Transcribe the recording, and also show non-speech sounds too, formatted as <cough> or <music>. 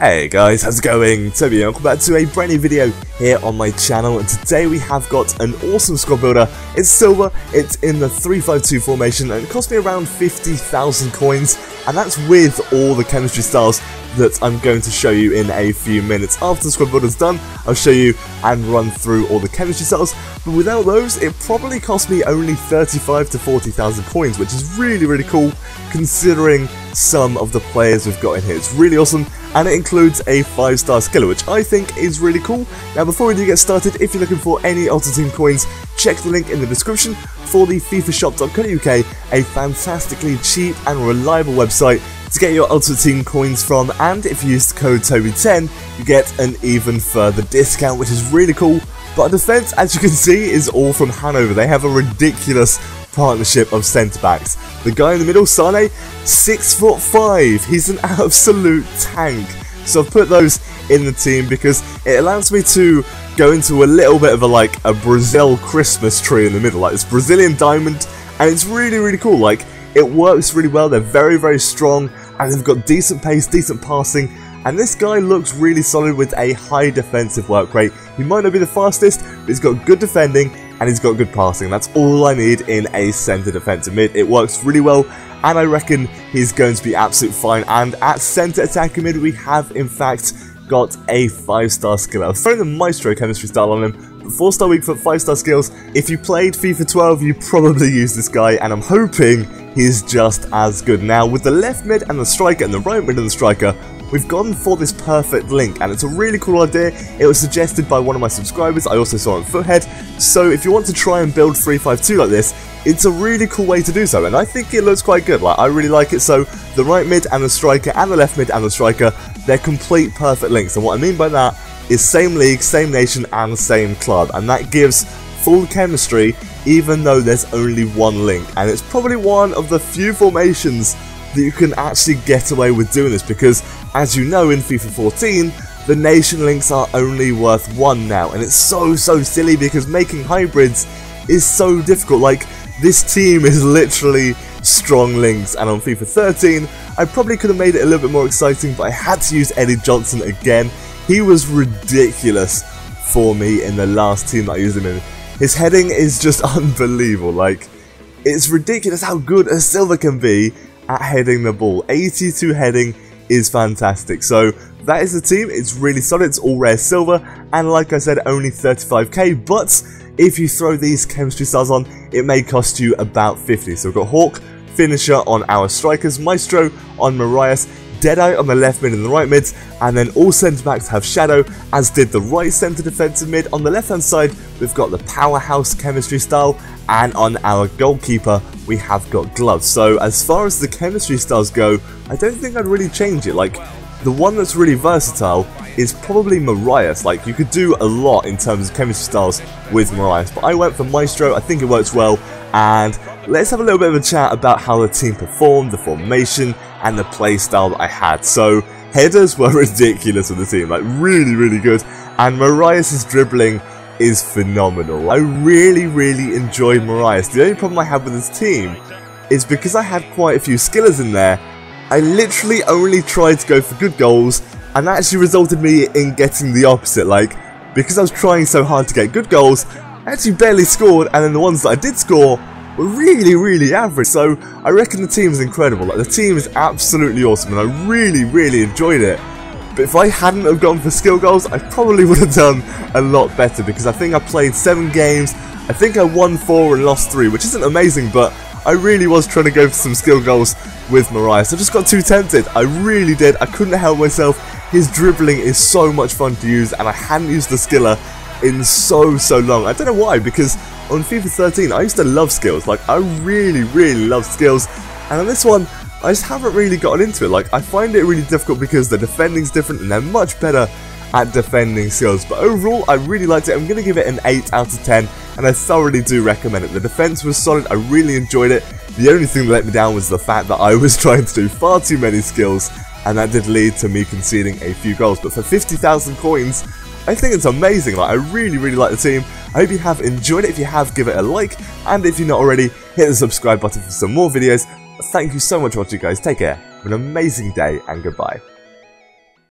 Hey guys, how's it going? Toby welcome back to a brand new video here on my channel and today we have got an awesome squad builder. It's silver, it's in the 3-5-2 formation and it cost me around 50,000 coins and that's with all the chemistry styles that I'm going to show you in a few minutes. After the squad builder's done, I'll show you and run through all the chemistry styles, but without those, it probably cost me only 35 to 40,000 coins, which is really, really cool considering some of the players we've got in here. It's really awesome, and it includes a 5-star skiller, which I think is really cool. Now, before we do get started, if you're looking for any Ultimate Team coins, check the link in the description for the FIFAShop.co.uk, a fantastically cheap and reliable website to get your Ultimate Team coins from, and if you use the code TOBY10, you get an even further discount, which is really cool. But defence, as you can see, is all from Hanover. They have a ridiculous partnership of centre backs. The guy in the middle, Sane, six foot five. He's an absolute tank. So I've put those in the team because it allows me to go into a little bit of a like a Brazil Christmas tree in the middle, like this Brazilian diamond, and it's really really cool. Like it works really well. They're very very strong and they've got decent pace, decent passing. And this guy looks really solid with a high defensive work rate. He might not be the fastest, but he's got good defending and he's got good passing. That's all I need in a centre defensive mid. It works really well, and I reckon he's going to be absolute fine. And at centre attacking mid, we have in fact got a 5-star skill. I was throwing the Maestro chemistry style on him, but 4-star weak foot, 5-star skills. If you played FIFA 12, you probably used this guy, and I'm hoping he's just as good. Now, with the left mid and the striker, and the right mid and the striker, We've gone for this perfect link and it's a really cool idea. It was suggested by one of my subscribers, I also saw on Futhead. So if you want to try and build 352 like this, it's a really cool way to do so and I think it looks quite good. Like I really like it. So the right mid and the striker and the left mid and the striker, they're complete perfect links. And what I mean by that is same league, same nation and same club and that gives full chemistry even though there's only one link and it's probably one of the few formations that you can actually get away with doing this because, as you know in FIFA 14, the nation links are only worth one now, and it's so, so silly because making hybrids is so difficult. Like, this team is literally strong links, and on FIFA 13, I probably could have made it a little bit more exciting, but I had to use Eddie Johnson again. He was ridiculous for me in the last team that I used him in. His heading is just <laughs> unbelievable, like, it's ridiculous how good a Silver can be, at heading the ball. 82 heading is fantastic. So that is the team. It's really solid. It's all rare silver. And like I said, only 35k. But if you throw these chemistry stars on, it may cost you about 50. So we've got Hawk, Finisher on our strikers, Maestro on Marias, Deadeye on the left mid and the right mids, and then all centre backs have Shadow, as did the right centre defensive mid. On the left hand side, we've got the powerhouse chemistry style, and on our goalkeeper, we have got gloves. So as far as the chemistry styles go, I don't think I'd really change it. Like, the one that's really versatile is probably Marias. Like, you could do a lot in terms of chemistry styles with Marias, but I went for Maestro, I think it works well, and let's have a little bit of a chat about how the team performed, the formation, and the play style that I had. So, headers were <laughs> ridiculous with the team, like, really, really good, and Marias' dribbling is phenomenal. I really, really enjoyed Marias. The only problem I had with this team is because I had quite a few skillers in there, I literally only tried to go for good goals, and that actually resulted me in getting the opposite. Like, because I was trying so hard to get good goals, I actually barely scored, and then the ones that I did score were really, really average. So I reckon the team is incredible. Like, the team is absolutely awesome, and I really, really enjoyed it. But if I hadn't have gone for skill goals, I probably would have done a lot better because I think I played seven games. I think I won four and lost three, which isn't amazing, but I really was trying to go for some skill goals with Marias. I just got too tempted. I really did. I couldn't help myself. His dribbling is so much fun to use, and I hadn't used the skiller in so, so long. I don't know why, because on FIFA 13, I used to love skills. Like, I really, really love skills. And on this one, I just haven't really gotten into it. Like, I find it really difficult because the defending's different and they're much better at defending skills. But overall, I really liked it. I'm going to give it an 8 out of 10, and I thoroughly do recommend it. The defense was solid. I really enjoyed it. The only thing that let me down was the fact that I was <laughs> trying to do far too many skills, and that did lead to me conceding a few goals. But for 50,000 coins, I think it's amazing. Like, I really, really like the team. I hope you have enjoyed it. If you have, give it a like. And if you're not already, hit the subscribe button for some more videos. Thank you so much for watching, guys. Take care. Have an amazing day, and goodbye.